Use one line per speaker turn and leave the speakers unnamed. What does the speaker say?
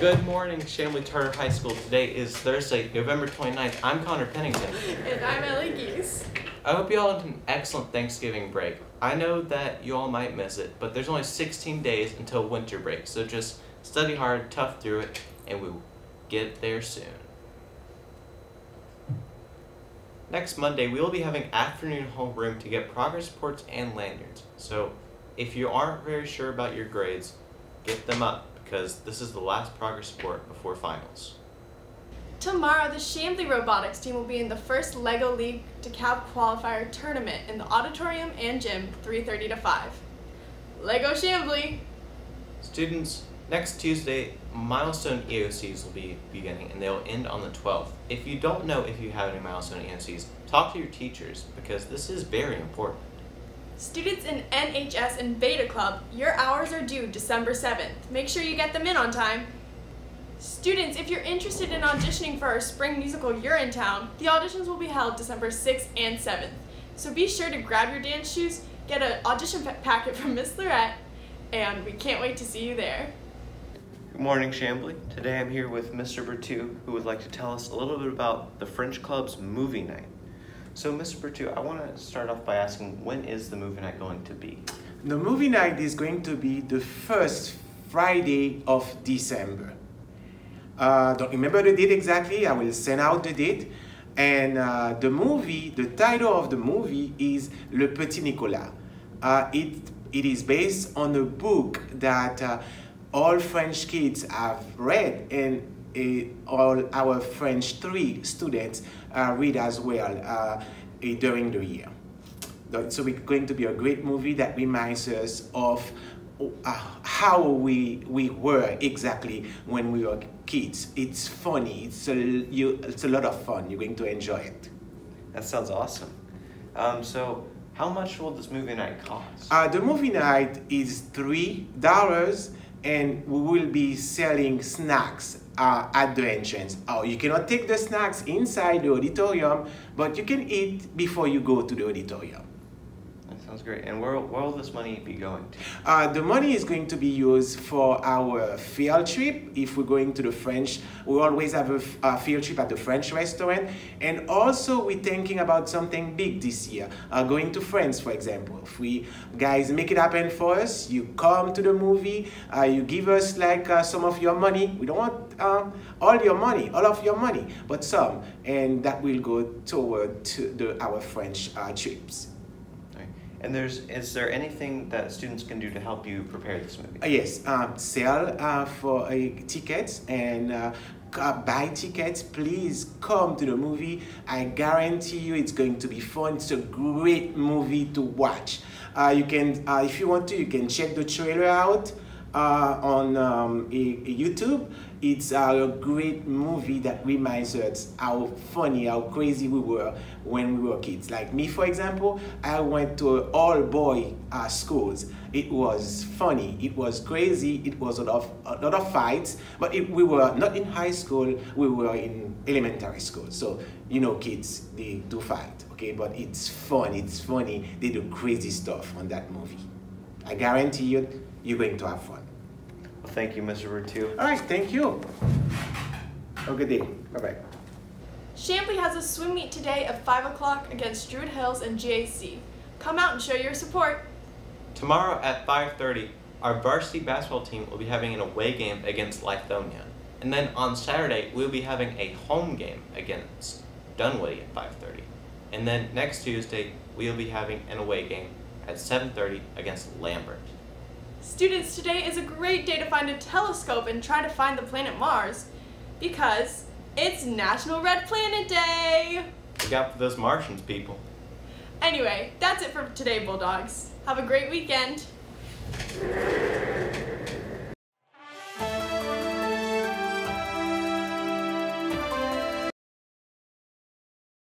Good morning, Chamblee Charter High School. Today is Thursday, November 29th. I'm Connor Pennington.
And I'm Ellie Geese.
I hope you all had an excellent Thanksgiving break. I know that you all might miss it, but there's only 16 days until winter break, so just study hard, tough through it, and we'll get there soon. Next Monday, we will be having afternoon homeroom to get progress reports and lanyards. So, if you aren't very sure about your grades, get them up because this is the last progress report before finals.
Tomorrow, the Chamblee robotics team will be in the first LEGO League DeKalb qualifier tournament in the auditorium and gym, 3.30 to 5. LEGO Chamblee!
Students, next Tuesday, milestone EOCs will be beginning and they'll end on the 12th. If you don't know if you have any milestone EOCs, talk to your teachers because this is very important.
Students in NHS and Beta Club, your hours are due December 7th. Make sure you get them in on time. Students, if you're interested in auditioning for our spring musical Urinetown, the auditions will be held December 6th and 7th. So be sure to grab your dance shoes, get an audition packet from Miss Lorette, and we can't wait to see you there.
Good morning, Chamblee. Today I'm here with Mr. Bertu, who would like to tell us a little bit about the French Club's movie night. So, Mr. Bertu, I want to start off by asking when is the movie night going to be?
The movie night is going to be the first Friday of December. Uh, don't remember the date exactly, I will send out the date. And uh, the movie, the title of the movie is Le Petit Nicolas. Uh, it, it is based on a book that uh, all French kids have read and uh, all our French three students uh, read as well uh, during the year. So it's going to be a great movie that reminds us of uh, how we we were exactly when we were kids. It's funny. It's a you. It's a lot of fun. You're going to enjoy it.
That sounds awesome. Um, so, how much will this movie night cost?
Uh, the movie night is three dollars, and we will be selling snacks uh, at the entrance. Oh, you cannot take the snacks inside the auditorium, but you can eat before you go to the auditorium.
Sounds great. And where, where will this money be going to?
Uh, the money is going to be used for our field trip. If we're going to the French, we always have a, a field trip at the French restaurant. And also we're thinking about something big this year, uh, going to France, for example. If we guys make it happen for us, you come to the movie, uh, you give us like uh, some of your money. We don't want um, all your money, all of your money, but some. And that will go toward to the, our French uh, trips.
And there's is there anything that students can do to help you prepare this movie?
Uh, yes, um, sell uh, for uh, tickets and uh, buy tickets. Please come to the movie. I guarantee you it's going to be fun. It's a great movie to watch. Uh, you can, uh, if you want to, you can check the trailer out on um, a, a YouTube it's a great movie that reminds us how funny, how crazy we were when we were kids. Like me, for example, I went to all boy uh, schools. It was funny, it was crazy, it was a lot of, a lot of fights, but it, we were not in high school, we were in elementary school. So, you know, kids, they do fight, okay? But it's fun, it's funny, they do crazy stuff on that movie. I guarantee you, you're going to have fun.
Well, thank you, Mr. Bertu.
All right, thank you. Have a good day. Bye-bye.
Chamblee has a swim meet today at 5 o'clock against Druid Hills and GAC. Come out and show your support.
Tomorrow at 5.30, our varsity basketball team will be having an away game against Lithonia. And then on Saturday, we'll be having a home game against Dunwoody at 5.30. And then next Tuesday, we'll be having an away game at 7.30 against Lambert.
Students, today is a great day to find a telescope and try to find the planet Mars because it's National Red Planet Day!
Look out for those Martians, people.
Anyway, that's it for today, Bulldogs. Have a great weekend.